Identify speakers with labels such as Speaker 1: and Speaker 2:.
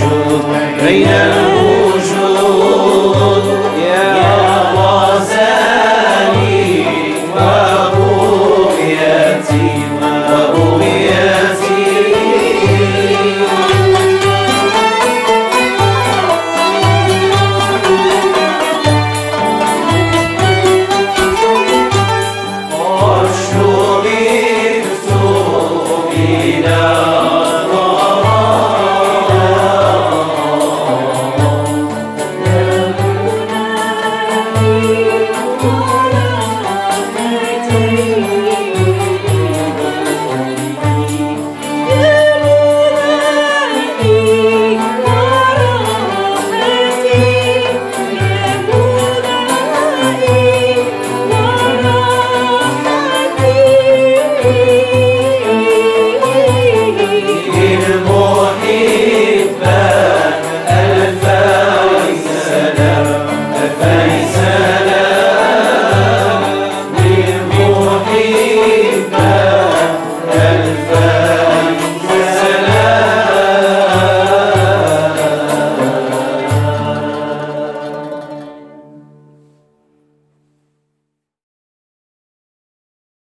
Speaker 1: I greater